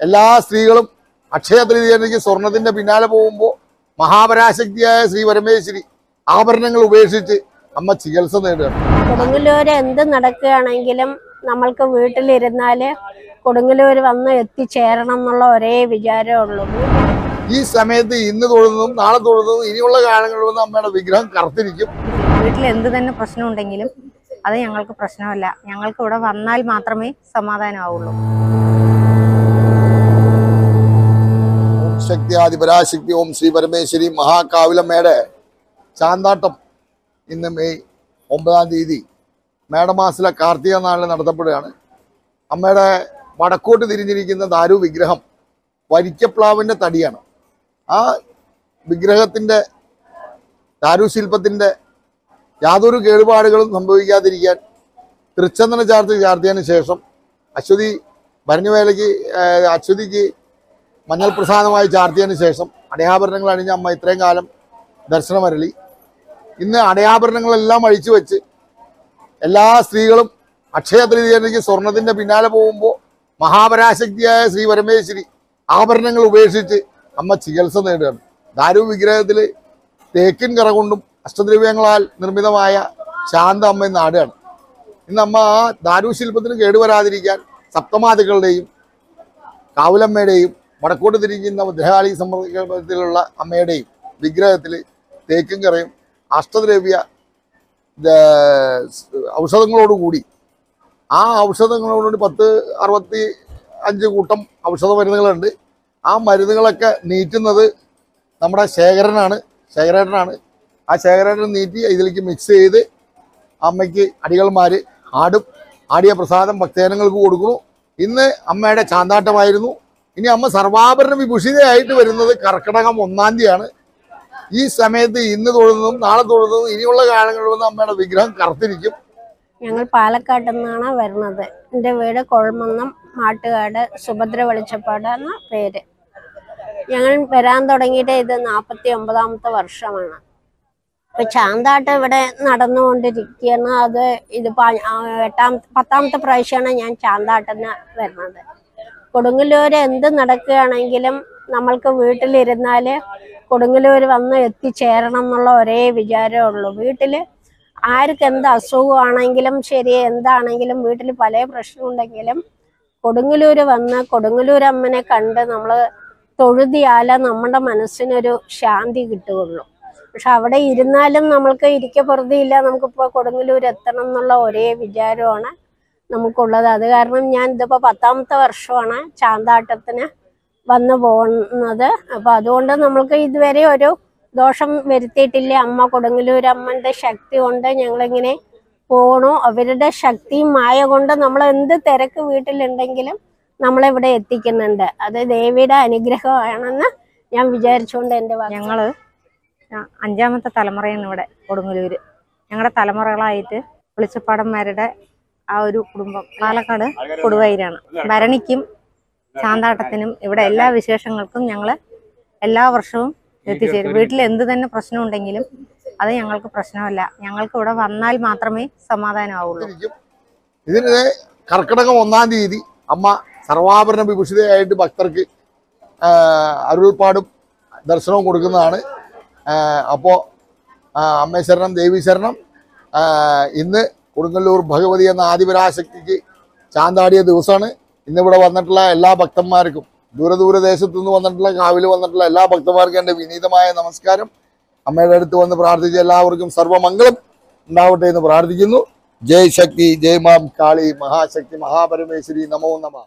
എല്ലാ സ്ത്രീകളും അക്ഷയ തൃതീയക്ക് സ്വർണത്തിന്റെ പിന്നാലെ പോകുമ്പോൾ മഹാപരാശക്തിയായ ശ്രീ പരമേശ്വരി ആഭരണങ്ങൾ ഉപേക്ഷിച്ച് അമ്മ ചികിത്സ നേടുകയാണ്. കൊടുങ്ങല്ലൂര് എന്ത് നടക്കുകയാണെങ്കിലും നമ്മൾക്ക് വീട്ടിലിരുന്നാൽ കൊടുങ്ങല്ലൂര് വന്ന് എത്തിച്ചേരണം എന്നുള്ള ഒരേ വിചാരമേ ഉള്ളൂ. ഈ സമയത്ത് ഇന്ന് തൊഴുന്നതും നാളെ തൊഴുന്നതും ഇനിയുള്ള കാലങ്ങളിലൊന്നും അമ്മയുടെ വിഗ്രഹം കറുത്തിരിക്കും. വീട്ടിൽ എന്ത് തന്നെ പ്രശ്നം ഉണ്ടെങ്കിലും അത് ഞങ്ങൾക്ക് പ്രശ്നമല്ല. ഞങ്ങൾക്ക് ഇവിടെ വന്നാൽ മാത്രമേ സമാധാനമാവുള്ളൂ. ശക്തി ആദിപരാശക്തി ഓം ശ്രീ പരമേശ്വരി മഹാകാവിലമ്മയുടെ ചാന്താട്ടം ഇന്ന് മെയ് ഒമ്പതാം തീയതി മേടമാസിലെ കാർത്തിക നാളിൽ നടത്തപ്പെടുകയാണ്. അമ്മയുടെ വടക്കോട്ട് തിരിഞ്ഞിരിക്കുന്ന ദാരു വിഗ്രഹം വരിക്കപ്ലാവിന്റെ തടിയാണ്. ആ വിഗ്രഹത്തിന്റെ ദാരുശില്പത്തിന്റെ യാതൊരു കേടുപാടുകളും സംഭവിക്കാതിരിക്കാൻ തൃച്ചന്ദന ചാർത്തി ചാർത്തിയതിന് ശേഷം അശ്വതി ഭരണിവേലയ്ക്ക് അശ്വതിക്ക് മഞ്ഞൾ പ്രസാദമായി ചാർത്തിയതിന് ശേഷം അടയാഭരണങ്ങൾ അണിഞ്ഞ അമ്മ ഇത്രയും കാലം ദർശനമരളി. ഇന്ന് അടയാഭരണങ്ങളെല്ലാം അഴിച്ചു വെച്ച് എല്ലാ സ്ത്രീകളും അക്ഷയ തൃതീയക്ക് സ്വർണത്തിന്റെ പിന്നാലെ പോകുമ്പോൾ മഹാപരാശക്തിയായ ശ്രീ പരമേശ്വരി ആഭരണങ്ങൾ ഉപേക്ഷിച്ച് അമ്മ ചികിത്സ നേടുകയാണ്. ദാരു വിഗ്രഹത്തിൽ തേക്കിൻ കറകൊണ്ടും അഷ്ടദ്രവ്യങ്ങളാൽ നിർമ്മിതമായ ശാന്ത അമ്മ നാടാണ് ഇന്ന് അമ്മ ആ ദാരു ശില്പത്തിന് കേടുവരാതിരിക്കാൻ സപ്തമാതകളുടെയും കാവുലമ്മയുടെയും വടക്കോട്ട് തിരിക്കുന്ന ഭദ്രകാളി സമ്പ്രദായത്തിലുള്ള അമ്മയുടെയും വിഗ്രഹത്തിൽ തേക്കും കറയും അഷ്ടദ്രവ്യ ഔഷധങ്ങളോടുകൂടി. ആ ഔഷധങ്ങളോടുകൂടി പത്ത് അറുപത്തി അഞ്ച് കൂട്ടം ഔഷധ മരുന്നുകളുണ്ട്. ആ മരുന്നുകളൊക്കെ നീറ്റുന്നത് നമ്മുടെ ശേഖരനാണ് ശേഖരേട്ടനാണ്. ആ ശേഖരേട്ടൻ നീറ്റി ഇതിലേക്ക് മിക്സ് ചെയ്ത് അമ്മയ്ക്ക് അടികൾമാർ ആടും ആടിയ പ്രസാദം ഭക്തജനങ്ങൾക്ക് കൊടുക്കുന്നു. ഇന്ന് അമ്മയുടെ ചാന്താട്ടമായിരുന്നു. ഇനി അമ്മ സർവാഭരണ വിഭൂഷിതയായിട്ട് വരുന്നത് കർക്കിടകം ഒന്നാം തീയതിയാണ്. ഈ സമയത്ത് ഇന്ന് തൊഴുന്നതും നാളെ തൊഴുന്നതും ഇനിയുള്ള കാലങ്ങളിലൊന്നും അമ്മയുടെ വിഗ്രഹം കറുത്തിരിക്കും. ഞങ്ങൾ പാലക്കാട്ടിൽ നിന്നാണ് വരുന്നത്. എന്റെ വീട് കൊഴമന്നം മാട്ടുകാട് സുഭദ്ര വെളിച്ചപ്പാട് എന്ന പേര്. ഞങ്ങൾ വരാൻ തുടങ്ങിയിട്ട് ഇത് നാൽപ്പത്തി ഒമ്പതാമത്തെ വർഷമാണ്. ഇപ്പൊ ചാന്താട്ടം ഇവിടെ നടന്നുകൊണ്ടിരിക്കുകയാണ്. അത് ഇത് എട്ടാമത്തെ പത്താമത്തെ പ്രാവശ്യമാണ് ഞാൻ ചാന്താട്ടത്തിന് വരുന്നത്. കൊടുങ്ങല്ലൂര് എന്ത് നടക്കുകയാണെങ്കിലും നമ്മൾക്ക് വീട്ടിലിരുന്നാൽ കൊടുങ്ങല്ലൂർ വന്ന് എത്തിച്ചേരണം എന്നുള്ള ഒരേ വിചാരമേ ഉള്ളൂ. വീട്ടിൽ ആർക്ക് എന്ത് അസുഖമാണെങ്കിലും ശരി എന്താണെങ്കിലും വീട്ടിൽ പല പ്രശ്നമുണ്ടെങ്കിലും കൊടുങ്ങല്ലൂർ വന്ന് കൊടുങ്ങല്ലൂർ അമ്മനെ കണ്ട് നമ്മൾ തൊഴുതിയാലേ നമ്മുടെ മനസ്സിനൊരു ശാന്തി കിട്ടുകയുള്ളൂ. പക്ഷെ അവിടെ ഇരുന്നാലും നമ്മൾക്ക് ഇരിക്കപ്പുറതിയില്ല നമുക്കിപ്പോൾ കൊടുങ്ങല്ലൂർ എത്തണം എന്നുള്ള ഒരേ വിചാരമാണ്. നമുക്കുള്ളത്. അത് കാരണം ഞാൻ ഇതിപ്പോൾ പത്താമത്തെ വർഷമാണ് ചാന്താട്ടത്തിന് വന്നു പോകുന്നത്. അപ്പോൾ അതുകൊണ്ട് നമ്മൾക്ക് ഇതുവരെ ഒരു ദോഷം വരുത്തിയിട്ടില്ല. അമ്മ കൊടുങ്ങല്ലൂർ അമ്മന്റെ ശക്തി കൊണ്ട് ഞങ്ങളിങ്ങനെ പോകണോ അവരുടെ ശക്തിയും മായ കൊണ്ട് നമ്മൾ എന്ത് തിരക്ക് വീട്ടിലുണ്ടെങ്കിലും നമ്മളിവിടെ എത്തിക്കുന്നുണ്ട്. അത് ദേവിയുടെ അനുഗ്രഹമാണെന്ന് ഞാൻ വിചാരിച്ചുകൊണ്ട് എന്റെ ഞങ്ങൾ അഞ്ചാമത്തെ തലമുറയാണ് ഇവിടെ കൊടുങ്ങല്ലൂർ ഞങ്ങളുടെ തലമുറകളായിട്ട് വെളിച്ചപ്പാടന്മാരുടെ ആ ഒരു കുടുംബം. പാലക്കാട് കൊടുവൈരാണ് ഭരണിക്കും ചാന്താട്ടത്തിനും ഇവിടെ എല്ലാ വിശേഷങ്ങൾക്കും ഞങ്ങൾ എല്ലാ വർഷവും എത്തിച്ചേരും. വീട്ടിൽ എന്ത് തന്നെ പ്രശ്നം ഉണ്ടെങ്കിലും അത് ഞങ്ങൾക്ക് പ്രശ്നമല്ല. ഞങ്ങൾക്ക് ഇവിടെ വന്നാൽ മാത്രമേ സമാധാനമാവുള്ളൂ. ഇതിനെ കർക്കിടകം ഒന്നാം തീയതി അമ്മ സർവാഭരണ വിഭൂഷിതയായിട്ട് ഭക്തർക്ക് അരുൾപ്പാടും ദർശനവും കൊടുക്കുന്നതാണ്. അപ്പോൾ അമ്മേ ശരണം ദേവി ശരണം ഇന്ന് കൊടുങ്ങല്ലൂർ ഭഗവതി എന്ന ആദിപരാശക്തിക്ക് ചാന്താടിയ ദിവസമാണ്. ഇന്നിവിടെ വന്നിട്ടുള്ള എല്ലാ ഭക്തന്മാർക്കും ദൂരദൂരദേശത്തു നിന്ന് വന്നിട്ടുള്ള കാവിൽ വന്നിട്ടുള്ള എല്ലാ ഭക്തന്മാർക്കും എന്റെ വിനീതമായ നമസ്കാരം. അമ്മയുടെ അടുത്ത് വന്ന് പ്രാർത്ഥിച്ച എല്ലാവർക്കും സർവമംഗളം ഉണ്ടാവട്ടെ എന്ന് പ്രാർത്ഥിക്കുന്നു. ജയ് ശക്തി ജയ് മാം കാളി മഹാശക്തി മഹാപരമേശ്വരി നമോ നമ.